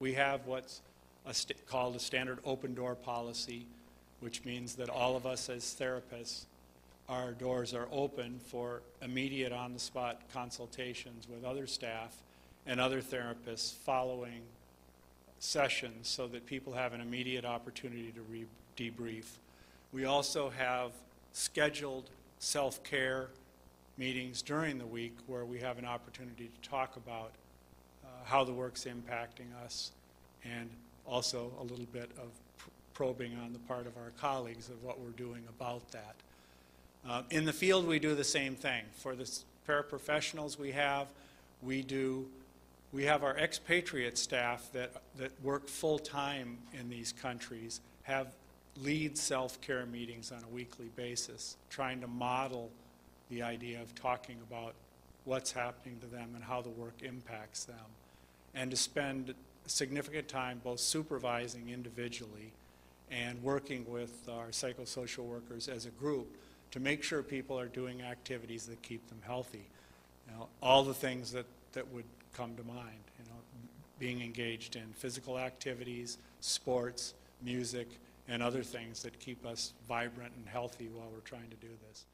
We have what's a called a standard open door policy, which means that all of us as therapists, our doors are open for immediate on-the-spot consultations with other staff and other therapists following sessions so that people have an immediate opportunity to debrief. We also have scheduled self-care meetings during the week where we have an opportunity to talk about how the work's impacting us and also a little bit of probing on the part of our colleagues of what we're doing about that. Uh, in the field, we do the same thing. For the paraprofessionals we have, we do we have our expatriate staff that, that work full-time in these countries, have lead self-care meetings on a weekly basis, trying to model the idea of talking about what's happening to them and how the work impacts them, and to spend significant time both supervising individually and working with our psychosocial workers as a group to make sure people are doing activities that keep them healthy. You know, all the things that, that would come to mind, you know, being engaged in physical activities, sports, music, and other things that keep us vibrant and healthy while we're trying to do this.